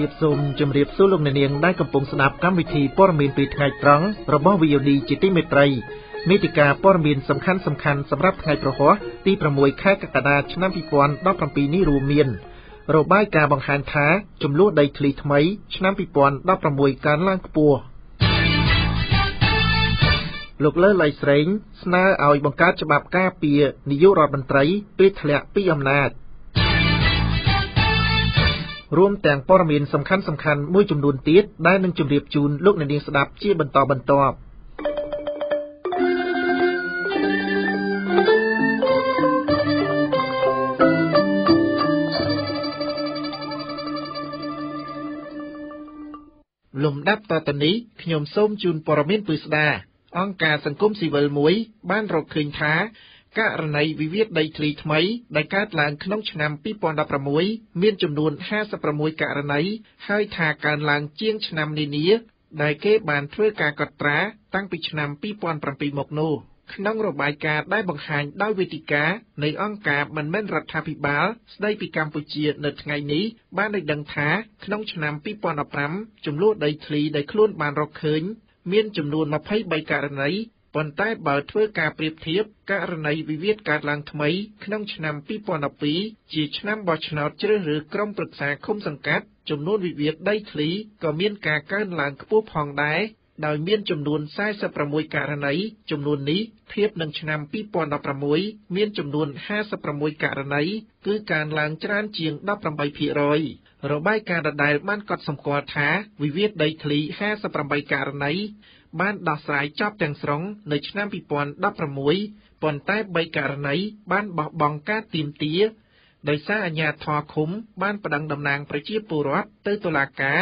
ភាពសូមជម្រាបសួរលោកអ្នកនាងដែលកំពុងស្ដាប់កម្មវិធីព័ត៌មានពីថ្ងៃត្រង់របស់ VOD ជាទីមេត្រី មេតិការព័ត៌មានសំខាន់សំខាន់សម្រាប់ថ្ងៃប្រហោះទី6ខែកក្កដាឆ្នាំ2017នេះរួមមានរបាយការណ៍បង្ហាញថាចំនួនដីធ្លីថ្មី ឆ្នាំ2016កើនឡើងខ្ពស់លោកលើឡៃស្រេង ស្នើឲ្យបង្កើតច្បាប់ការពារនាយករដ្ឋមន្ត្រីពេលធ្លាក់ពីអំណាចរួមទាំងព័ត៌មានសំខាន់សំខាន់មួយចំនួនទៀតដែលនឹងជម្រាបជូនលោកអ្នកនាងស្ដាប់ជាបន្តបន្ទាប់ ដាប់តទៅនេះខ្ញុំសូមជូនព័ត៌មានពិស្ដាអង្គការសង្គមស៊ីវិលមួយ បានរកឃើញថាករណីវិវាទដីធ្លីថ្មីដែលកើតឡើងក្នុងឆ្នាំ2016មានចំនួន56ករណីហើយថាកើនឡើងជាងឆ្នាំនានាដែលគេបានធ្វើការកត់ត្រាតាំងពីឆ្នាំ2007មកនោះ ក្នុងរបាយការណ៍ដែលបង្ហាញដោយវេទិកានៃអង្គការមិនមែនរដ្ឋាភិបាលស្ដីពីកម្ពុជានៅថ្ងៃនេះបានឲ្យដឹងថាក្នុងឆ្នាំ2015ចំនួនដីធ្លីដែលខ្លួនបានរកឃើញមានចំនួន23ករណីប៉ុន្តែបើធ្វើការប្រៀបធៀបករណីវិវាទកើតឡើងថ្មីក្នុងឆ្នាំ2012ជាឆ្នាំបោះឆ្នោតជ្រើសរើសក្រុមប្រឹក្សាឃុំសង្កាត់ចំនួនវិវាទដីធ្លីក៏មានការកើនឡើងខ្ពស់ផងដែរ ដោយមានចំនួន46ករណីចំនួននេះធៀបនឹងឆ្នាំ2016មានចំនួន56ករណីគឺកើនឡើងច្រើនជាង18%របាយការណ៍ដដែលបានកត់សម្គាល់ថាវិវាទដីធ្លី58ករណីបានដោះស្រាយចប់ទាំងស្រុងនៅឆ្នាំ2016ប៉ុន្តែ3ករណីបានបោះបង់ការទាមទារដោយសារអាជ្ញាធរឃុំបានប្តឹងតំណាងប្រជាពលរដ្ឋទៅតុលាការ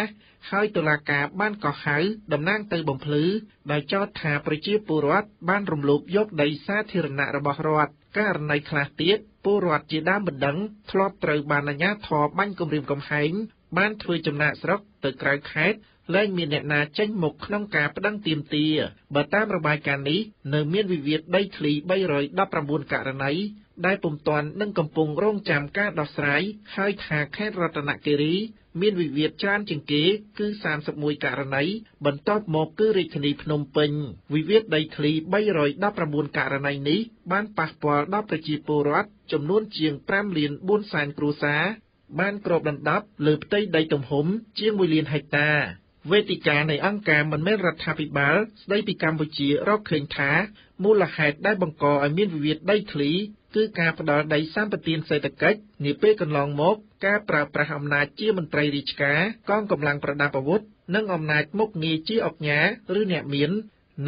ហើយតុលាការបានកោះហៅតំណាងទៅបំភ្លឺដោយចោទថាប្រជាពលរដ្ឋបានរំលោភយកដីសាធារណៈរបស់រដ្ឋករណីខ្លះទៀតពលរដ្ឋជាដើមបណ្ដឹងធ្លាប់ត្រូវបានអាជ្ញាធរបាញ់គំរាមកំហែងបានធ្វើចំណាកស្រុកទៅក្រៅខេត្តលែងមានអ្នកណាចេញមុខក្នុងការប្តឹងទាមទារបើតាមរបាយការណ៍នេះនៅមានវិវាទដីធ្លី319ករណីដែលពុំទាន់នឹងកំពុងរងចាំការដោះស្រាយហើយថាខេត្តរតនគិរី មានវិវាទច្រើនជាងគេ គឺ31ករណីបន្ទាប់មកគឺរាជធានីភ្នំពេញ វិវាទដីធ្លី319ករណីនេះបានប៉ះពាល់ដល់ប្រជាពលរដ្ឋចំនួនជាង5លាន4សែនគ្រួសារបានគ្របដណ្ដប់លើផ្ទៃដីទំហំ ជាង1លានហិកតាវេទិកានៃអង្គការមិនមែនរដ្ឋាភិបាលស្ដីពីកម្ពុជារកឃើញថាមូលហេតុដែលបង្កឲ្យមានវិវាទដីធ្លី គឺការផ្ដល់ដីសម្បត្តិសេដ្ឋកិច្ចនាពេលកន្លងមក ការប្រើប្រាស់អំណាចជាមន្ត្រីរាជការកងកម្លាំងប្រដាប់អាវុធនិងអំណាចមុខងារជាអង្គញាឬអ្នកមាន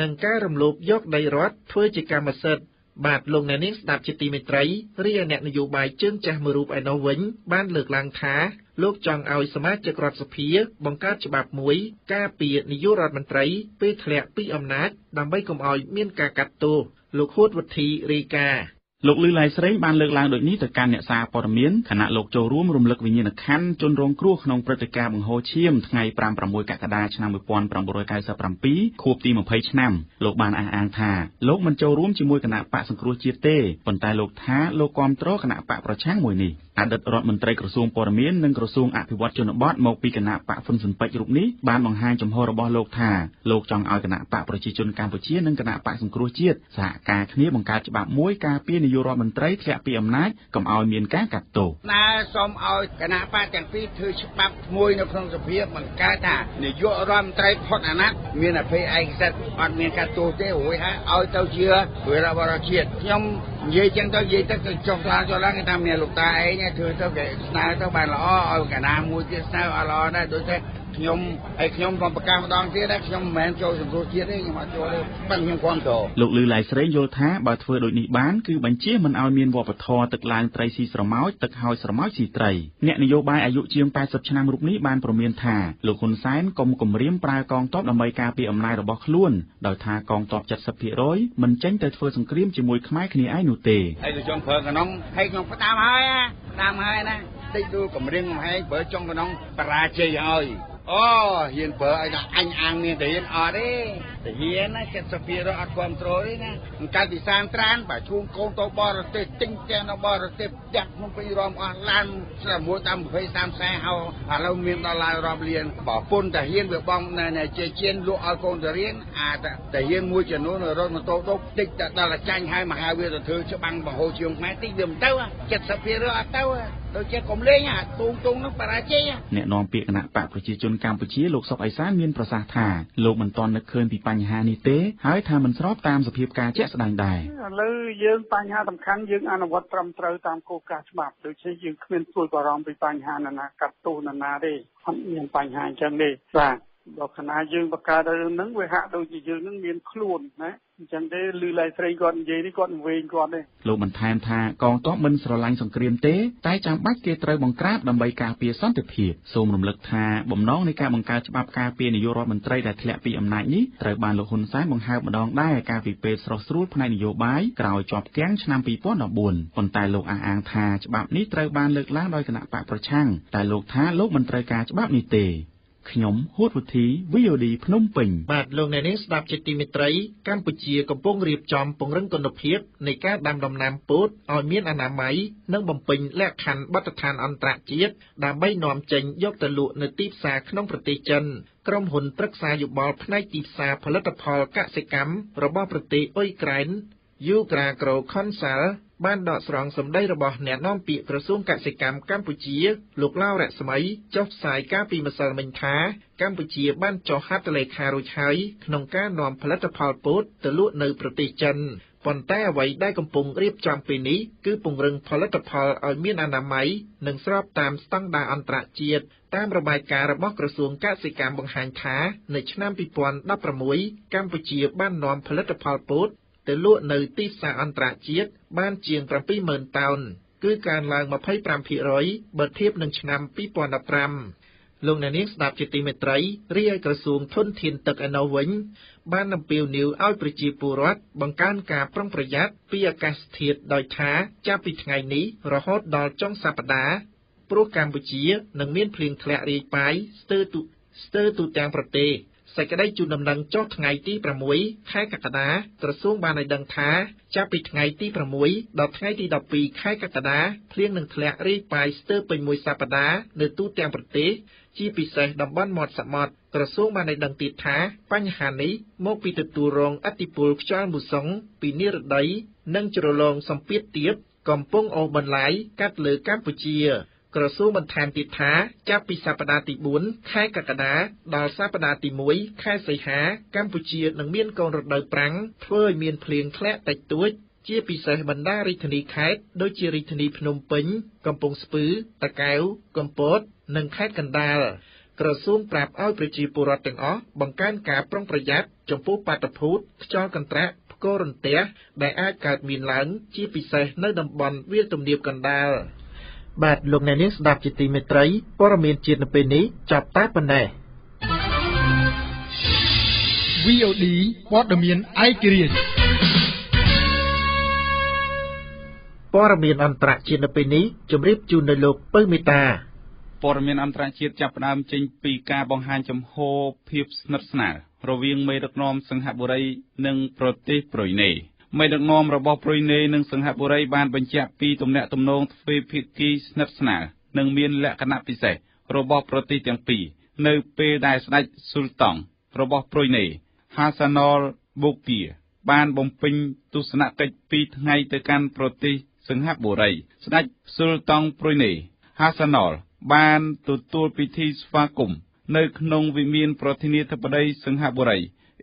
និងការរំលោភយកដីរដ្ឋធ្វើជាកម្មសិទ្ធិបាទលោកអ្នកនាងស្ដាប់ជាទីមេត្រីរីឯអ្នកនយោបាយជើងចាស់មួយរូបឯនោះវិញបានលើកឡើងថាលោកចង់ឲ្យសមាជិករដ្ឋសភា បង្កើតច្បាប់មួយ ការពារនាយករដ្ឋមន្ត្រីពេលធ្លាក់ពីអំណាចដើម្បីកុំឲ្យមានការកាត់ទោសលោកហួតវុធីរាយការណ៍ លោកលឺឡៃស្រេងបានលើកឡើងដូចនេះទៅកាន់អ្នកសារព័ត៌មានខណៈលោកចូលរួមរំលឹកវិញ្ញាណក្ខន្ធជនរងគ្រោះក្នុងព្រឹត្តិការណ៍បង្ហូរឈាមថ្ងៃ5-6កក្កដាឆ្នាំ1997ខួបទី20ឆ្នាំលោកបានអះអាងថាលោកមិនចូលរួមជាមួយគណៈបកសង្គ្រោះជាតិទេប៉ុន្តែលោកថាលោកគាំទ្រគណៈបកប្រឆាំងមួយនេះ អតីតរដ្ឋមន្ត្រីក្រសួងព័ត៌មាននិងក្រសួងអភិវឌ្ឍជនបទមកពីគណៈបកហ៊ុនស៊ុនពេជ្ររូបនេះបានបង្ហាញចំហរបស់លោកថាលោកចង់ឲ្យគណៈបកប្រជាជនកម្ពុជានិងគណៈបកសង្គ្រោះជាតិសហការគ្នាបង្កើតច្បាប់មួយការពារនាយករដ្ឋមន្ត្រីធ្លាក់ពីអំណាចកុំឲ្យមានការកាត់ទោសណែសូមឲ្យគណៈបកទាំងពីរធ្វើច្បាប់មួយនៅក្នុងសភាបង្កើតថានាយករដ្ឋមន្ត្រីផុតអាណត្តិមានអភ័យឯកសិទ្ធិអត់មានកាត់ទោសទេរួចហើយឲ្យទៅជាវិរៈបរជាតិខ្ញុំនិយាយចឹងទៅនិយាយទៅទៅចុះស្លាចុះឡើងគេថាមានលោកតាឯងធ្វើទៅគេស្នើទៅបានល្អឲ្យកណាមួយទៀតស្នើអត់ល្អដែរដូចតែ ខ្ញុំហើយខ្ញុំក៏ប្រកាសម្ដងទៀតដែរខ្ញុំមិនមែនចូលសង្គ្រោះជាតិទេខ្ញុំអត់ចូលទេប៉ុន្តែខ្ញុំគ្រប់គ្រងលោកលឺឡៃស្រីយល់ថាបើធ្វើដូចនេះបានគឺបញ្ជាមិនឲ្យមានវប្បធម៌ទឹកឡើងត្រីស៊ីស្រមោចទឹកហើយស្រមោចស៊ីត្រីអ្នកនយោបាយអាយុជាង80ឆ្នាំរូបនេះបានប្រមានថាលោកហ៊ុនសែនកុំគំរាមប្រើកងទ័ពដើម្បីការពារអំណាចរបស់ខ្លួនដោយថាកងទ័ព70%មិនចេញទៅធ្វើសង្គ្រាមជាមួយខ្មែរគ្នាឯងនោះទេហើយទៅចង់ប្រើកណ្ដុងហើយខ្ញុំផ្ដាំហើយណាផ្ដាំហើយណាតិចទូកំរៀងកំហែងប្រើចង់កណ្ដុងបរាជ័យហើយ អូហ៊ានប្រើឲ្យថាអញអាងមានតែហ៊ានអត់ទេតែហ៊ានណា70%អត់គ្រប់គ្រងទេណាអង្កលទីសានត្រានបើជួងកូនទៅបរទេសទិញផ្ទះនៅបរទេសចាក់ក្នុងពេញរំអស់ឡានស្រាប់មួយតាម20 30ហៅឥឡូវមានដល់ឡានរាប់លានបើពុនតែហ៊ានវាបងនៅជាជៀនលក់ឲ្យកូនទៅរៀនអាតែហ៊ានមួយចំនួនរត់ម៉ូតូទៅតិចតែដល់ចាញ់ហើយមកហៅវាទៅធ្វើច្បាំងបង្ហូរជាងខ្មែរតិចវាមិនទៅ70%អត់ទៅដូចជាកុំលេងអាទូងទូងនឹងបរាជ័យអ្នកនាំពាក្យគណៈបកប្រជាជនកម្ពុជាលោកសុកអេសានមានប្រសាសន៍ថាលោកមិនទាន់នឹកឃើញពីបញ្ហានេះទេហើយថាមិនស្របតាមសភាពការជាក់ស្ដែងដែរឥឡូវយើងបញ្ហាសំខាន់យើងអនុវត្តត្រឹមត្រូវតាមគោលការណ៍ច្បាប់ដូច្នេះយើងគ្មានព្រួយបារម្ភពីបញ្ហាណានាកាត់ទោសណានាទេអត់មានបញ្ហាអញ្ចឹងទេបាទ ដល់ខណៈយើងបង្កើតរឿងហ្នឹងវាហាក់ដូចជាយើងហ្នឹងមានខ្លួនណាអញ្ចឹងទេលឺឡៃស្រីគាត់និយាយនេះគាត់វិញគាត់ទេលោកបន្ថែមថាកងទ័ពមិនស្រឡាញ់សង្គ្រាមទេតែចាំបាច់គេត្រូវបង្ក្រាបដើម្បីការពារសន្តិភាពសូមរំលឹកថាបំណងនៃការបង្កើតច្បាប់ការពារនាយករដ្ឋមន្ត្រីដែលធ្លាក់ពីអំណាចនេះត្រូវបានលោកហ៊ុនសែនបង្ហើបម្ដងដែរកាលពីពេលស្រស់ស្រួលផ្នែកនយោបាយក្រោយជាប់គាំងឆ្នាំ2014ប៉ុន្តែលោកអះអាងថាច្បាប់នេះត្រូវបានលើកឡើងដោយគណៈបកប្រឆាំងតែលោកថាលោកមិនត្រូវការច្បាប់នេះទេ ខ្ញុំហួតវុធី VOD ភ្នំពេញបាទលោកអ្នកនាងស្ដាប់ជាទីមេត្រីកម្ពុជាកំពុងរៀបចំពង្រឹងគុណភាពនៃការដាំដំណាំពោតឲ្យមានអនាម័យនិងបំពេញលក្ខខណ្ឌបទដ្ឋានអន្តរជាតិដើម្បីនាំចេញយកទៅលក់នៅទីផ្សារក្នុងប្រទេសចិនក្រុមហ៊ុនប្រឹក្សាយោបល់ផ្នែកទីផ្សារផលិតផលកសិកម្មរបស់ប្រទេសអ៊ុយក្រែន Ugragro Consult បានដកស្រង់សម្ដីរបស់អ្នកនាំពាក្យក្រសួងកសិកម្មកម្ពុជា លោកឡាវរស្មីចុះផ្សាយកាលពីម្សិលមិញថា កម្ពុជាបានចុះហត្ថលេខារួចហើយក្នុងការនាំផលិតផលពោតទៅលក់នៅប្រទេសចិនប៉ុន្តែអ្វីដែលកំពុងរៀបចំពេលនេះគឺពង្រឹងផលិតផលឲ្យមានអនាម័យនិងស្របតាមស្តង់ដារអន្តរជាតិតាមរបាយការណ៍របស់ក្រសួងកសិកម្មបង្ហាញថា នៅឆ្នាំ2016កម្ពុជាបាននាំផលិតផលពោត ទៅលក់នៅទីផ្សារអន្តរជាតិបានជាង70000តោនគឺកើនឡើង25%បើធៀបនឹងឆ្នាំ2015លោកអ្នកនាងស្ដាប់ជាទីមេត្រីរីឯក្រសួងធនធានទឹកឯណោះវិញ បានអំពាវនាវឲ្យប្រជាពលរដ្ឋបង្កើនការប្រុងប្រយ័ត្នពីអាកាសធាតុដោយថាចាប់ពីថ្ងៃនេះរហូតដល់ចុងសប្តាហ៍ព្រោះកម្ពុជានឹងមានភ្លៀងធ្លាក់រាយប៉ាយស្ទើរទូស្ទើរទូទាំងប្រទេស សេចក្តីជូនដំណឹងចុះថ្ងៃទី6ខែកក្កដាក្រសួងបានឲ្យដឹងថាចាប់ពីថ្ងៃទី6ដល់ថ្ងៃទី12ខែកក្កដាភ្លៀងនឹងធ្លាក់រាយប៉ាយស្ទើរពេញមួយសប្តាហ៍នៅទូទាំងប្រទេសជាពិសេសតំបន់មាត់សមុទ្រក្រសួងបានឲ្យដឹងទៀតថាបញ្ហានេះមកពីទទួលរងឥទ្ធិពលខ្យល់មូសុងពីនិរតីនិងជ្រលងសម្ពាធទាបកំពុងអូសបន្លាយកាត់លើកម្ពុជា ក្រសួងបន្ថែមទៀតថា ចាប់ពីសប្តាហ៍ទី4ខែកក្កដាដល់សប្តាហ៍ទី1ខែសីហា កម្ពុជានឹងមានកូនរដូវប្រាំងធ្វើឲ្យមានភ្លៀងធ្លាក់តិចតួចជាពិសេសបណ្ដារាជធានីខេត្តដូចជារាជធានីភ្នំពេញ កំពង់ស្ពឺ តាកែវ កំពត និងខេត្តកណ្ដាលក្រសួងប្រាប់ឲ្យប្រជាពលរដ្ឋទាំងអស់បង្កើនការប្រុងប្រយ័ត្នចំពោះបាតុភូតខ្យល់កន្ត្រាក់ផ្គររន្ទះដែលអាចកើតមានឡើង ជាពិសេសនៅតំបន់វាលទំនាបកណ្ដាល បាទលោកអ្នកនាងស្ដាប់ជាទីមេត្រីព័ត៌មានជាតិនៅពេលនេះចាប់តែប៉ុណ្ណេះ VOD ព័ត៌មានឯករាជ្យព័ត៌មានអន្តរជាតិនៅពេលនេះជម្រាបជូននៅលោកពៅមេតាព័ត៌មានអន្តរជាតិចាប់ផ្ដើមចេញពីការបង្ហាញចំហភាពស្និទ្ធស្នាលរវាងមេដឹកនាំសិង្ហបុរីនិងប្រទេសប្រ៊ុយណេ មេដឹកនាំរបស់ប្រ៊ុយណេនិងសិង្ហបុរីបានបញ្ជាក់ពីទំនាក់ទំនងទ្វេភាគីស្និទ្ធស្នាលនិងមានលក្ខណៈពិសេសរបស់ប្រទេសទាំងពីរនៅពេលដែលស្ដេចស៊ុលតង់របស់ប្រ៊ុយណេ Hassanal Bolkiah បានបំពេញទស្សនកិច្ចពីរថ្ងៃទៅកាន់ប្រទេសសិង្ហបុរី ស្ដេចស៊ុលតង់ប្រ៊ុយណេ Hassanal បានទទួលពិធីស្វាគមន៍នៅក្នុងវិមានប្រធានាធិបតីសិង្ហបុរី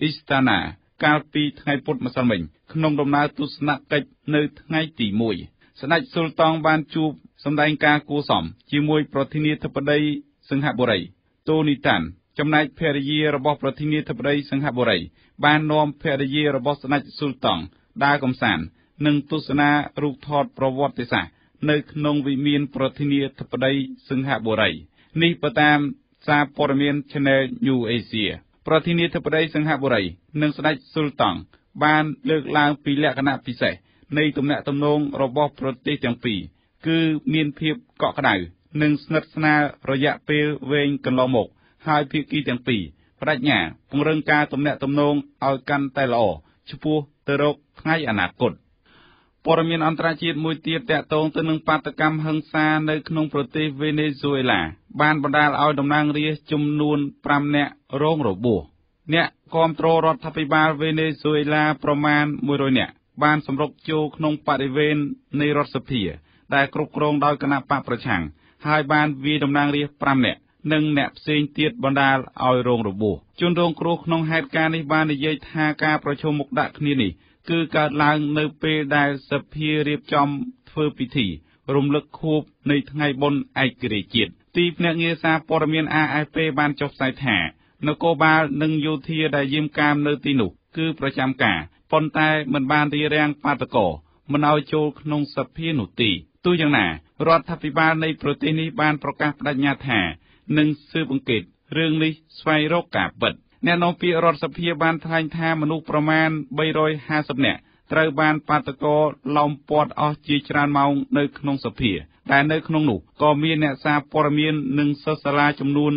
Istana កាលពីថ្ងៃពុធម្សិលមិញក្នុងដំណើរទស្សនកិច្ចនៅថ្ងៃទី1ស្ដេចស៊ុលតង់បានជួបសម្ដែងការគួរសមជាមួយប្រធានាធិបតីសិង្ហបុរីតូនីតាន់ចំណែកភរិយារបស់ប្រធានាធិបតីសិង្ហបុរីបាននាំភរិយារបស់ស្ដេចស៊ុលតង់ដើរកំសាន្តនិងទស្សនារូបថតប្រវត្តិសាស្ត្រនៅក្នុងវិមានប្រធានាធិបតីសិង្ហបុរីនេះបើតាមសារព័ត៌មាន Channel New Asia ប្រធានាធិបតីសិង្ហបុរីនិងស្ដេចស៊ុលតង់បានលើកឡើងពីលក្ខណៈពិសេសនៃទំនាក់ទំនងរបស់ប្រទេសទាំងពីរគឺមានភាពកក់ក្ដៅនិងស្និទ្ធស្នាលរយៈពេលវែងកន្លងមក ហើយភាគីទាំងពីរបដិញ្ញាពង្រឹងការទំនាក់ទំនងឲ្យកាន់តែល្អឆ្ពោះទៅរកថ្ងៃអនាគតព័ត៌មានអន្តរជាតិមួយទៀតតាក់ទងទៅនឹងបាតកម្មហិង្សានៅក្នុងប្រទេសវេណេស៊ុយអេឡាបានបណ្ដាលឲ្យតំណាងរាស្ត្រចំនួន5នាក់ រងរបួសអ្នកគ្រប់គ្រងរដ្ឋាភិបាលវេណេស៊ុយអេឡាប្រមាណ100នាក់បានសម្រុកចូលក្នុងបរិវេណនៃរដ្ឋសភា ដែលគ្រប់គ្រងដោយគណៈបកប្រឆាំងហើយបានវាយតំណាងរាស្ត្រ5នាក់និងអ្នកផ្សេងទៀតបណ្ដាលឲ្យរងរបួសជនរងគ្រោះក្នុងហេតុការណ៍នេះបាននិយាយថាការប្រជុំមុខដាក់គ្នានេះគឺកើតឡើងនៅពេលដែលសភារៀបចំធ្វើពិធី រំលឹកខួបនៃថ្ងៃបុណ្យឯករាជ្យជាតិទីភ្នាក់ងារសារព័ត៌មាន AFP បានចុះផ្សាយថា នគរបាលនិងយោធាដែលយាមកាមនៅទីនោះ គឺប្រចាំការប៉ុន្តែមិនបានរារាំងបាតកោមិនឲ្យចូលក្នុងសភានោះទេទោះយ៉ាងណារដ្ឋាភិបាលនៃប្រទេសនេះបានប្រកាសបដិញ្ញាថានឹងស៊ើបអង្កេតរឿងនេះស្វែងរកការពិតអ្នកនាំពាក្យរដ្ឋសភាបានថ្លែងថាមនុស្សប្រមាណ350នាក់ត្រូវបានបាតកោឡោមព័ទ្ធអស់ជាច្រើនម៉ោងនៅក្នុងសភា ដែលនៅក្នុងនោះក៏មានអ្នកសារព័ត៌មាននិងសិស្សសាលាចំនួន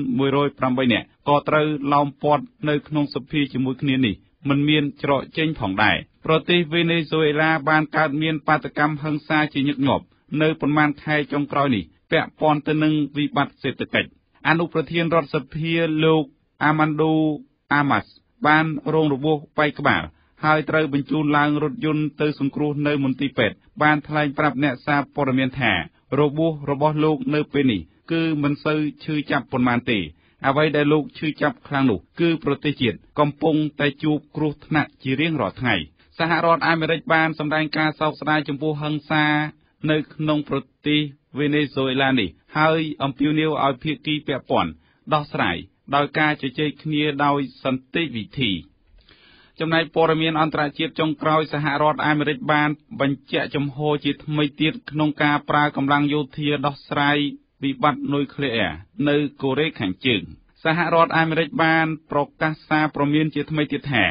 108នាក់ក៏ត្រូវឡោមព័ទ្ធនៅក្នុងសភាជាមួយគ្នានេះមិនមានច្រកចេញផងដែរប្រទេសវេណេស៊ុយអេឡាបានកើតមានបាតកម្មហិង្សាជាញឹកញាប់នៅប៉ុន្មានខែចុងក្រោយនេះពាក់ព័ន្ធទៅនឹងវិបត្តិសេដ្ឋកិច្ចអនុប្រធានរដ្ឋសភាលោកអាម៉ាន់ដូអាម៉ាស់បានរងរបួសបែកក្បាលហើយត្រូវបញ្ជូនឡើងរថយន្តទៅសង្គ្រោះនៅមន្ទីរពេទ្យបានថ្លែងប្រាប់អ្នកសារព័ត៌មានថា របួសរបស់លោកនៅពេលនេះគឺមិនសូវឈឺចាប់ប៉ុន្មានទេ អ្វីដែលលោកឈឺចាប់ខ្លាំងនោះគឺប្រទេសជាតិកំពុងតែជួបគ្រោះថ្នាក់ជារៀងរាល់ថ្ងៃសហរដ្ឋអាមេរិកបានសម្ដែងការសោកស្ដាយចំពោះហិង្សានៅក្នុងប្រទេសវេណេស៊ុយអេឡានេះហើយអំពាវនាវឲ្យភាគីពាក់ព័ន្ធដោះស្រាយដោយការជជែកគ្នាដោយសន្តិវិធី ចំណែកព័ត៌មានអន្តរជាតិចុងក្រោយសហរដ្ឋអាមេរិកបាន បញ្ជាក់ចំហជាថ្មីទៀតក្នុងការប្រើកម្លាំងយោធាដោះស្រាយវិបត្តិនុយក្លេអ៊ែរនៅកូរ៉េខាងជើងសហរដ្ឋអាមេរិកបានប្រកាសសារព្រមានជាថ្មីទៀតថា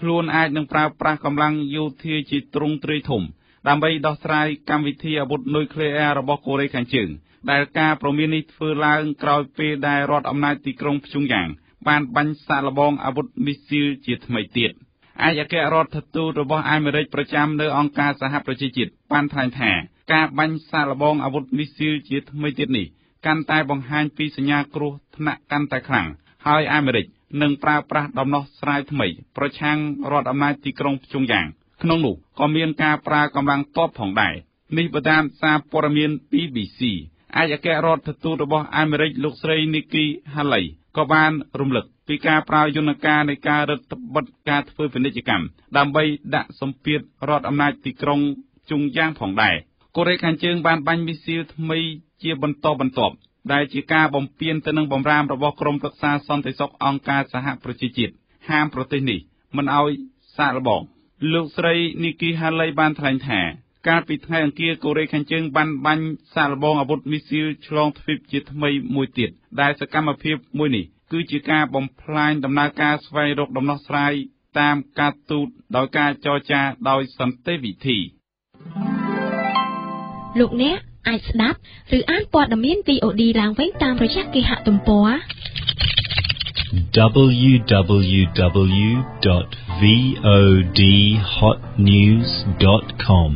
ខ្លួនអាចនឹងប្រើប្រាស់កម្លាំងយោធាជាទ្រង់ទ្រាយធំ ដើម្បីដោះស្រាយកម្មវិធីអាវុធនុយក្លេអ៊ែររបស់កូរ៉េខាងជើងដែលការព្រមាននេះធ្វើឡើងក្រោយពេលដែលរដ្ឋអំណាចទីក្រុងព្យុងយ៉ាងបានបាញ់សាកល្បងអាវុធមីស៊ីលជាថ្មីទៀត ឯកអគ្គរដ្ឋទូតរបស់អាមេរិកប្រចាំនៅអង្គការសហប្រជាជាតិបានថ្លែងថាការបាញ់សាកល្បងអាវុធមីស៊ីលជាថ្មីទៀតនេះកាន់តែបង្ហាញពីសញ្ញាគ្រោះថ្នាក់កាន់តែខ្លាំងហើយអាមេរិកនឹងប្រើប្រាស់ដំណោះស្រាយថ្មី ប្រឆាំងរដ្ឋអំណាចទីក្រុងព្យុងយ៉ាង ក្នុងនោះក៏មានការប្រើកម្លាំងទ័ពផងដែរនេះបើតាមសារព័ត៌មាន BBC ឯកអគ្គរដ្ឋទូតរបស់អាមេរិកលោកស្រី Nikki Haley ក៏បានរំលឹក ពីការប្រើយន្តការនៃការរឹតបន្តឹងការធ្វើពាណិជ្ជកម្មដើម្បីដាក់សម្ពាធរដ្ឋអំណាចទីក្រុងជុងយ៉ាងផងដែរកូរ៉េខាងជើងបានបាញ់មីស៊ីលថ្មីជាបន្តបន្ទាប់ដែលជាការបំពានទៅនឹងបំរាមរបស់ក្រមប្រឹក្សាសន្តិសុខអង្គការសហប្រជាជាតិហាមប្រទេសនេះមិនឲ្យសាកល្បងលោកស្រី Nikki Haley បានថ្លែងថាកាលពីថ្ងៃអង្គារកូរ៉េខាងជើងបានបាញ់សាកល្បងអាវុធមីស៊ីលឆ្លងទ្វីបជាថ្មីមួយទៀតដែលសកម្មភាពមួយនេះ គឺជាការបំផ្លាញដំណើរការស្វែងរកដំណោះស្រាយតាមការទូតដោយការចរចាដោយសន្តិវិធីលោកអ្នកអាចស្ដាប់ឬអានព័ត៌មាន VOD ឡើងវិញតាមរយៈគេហទំព័រ www.vodhotnews.com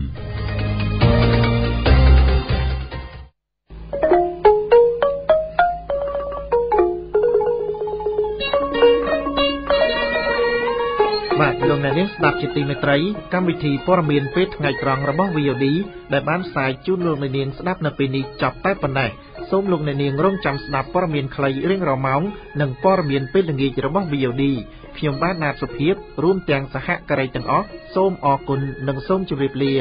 លោកអ្នកនាងស្ដាប់ជាទីមេត្រីកម្មវិធីព័ត៌មានពេលថ្ងៃត្រង់របស់ VOD ដែលបានផ្សាយជូនលោកអ្នកនាងស្ដាប់នៅពេលនេះចប់តែប៉ុណ្ណេះសូមលោកអ្នកនាងរងចាំស្ដាប់ព័ត៌មានខ្លីរៀងរាល់ម៉ោងនិងព័ត៌មានពេលល្ងាចរបស់ VOD ខ្ញុំបាទណាតសុភាពរួមទាំងសហការីទាំងអស់សូមអរគុណនិងសូមជម្រាបលា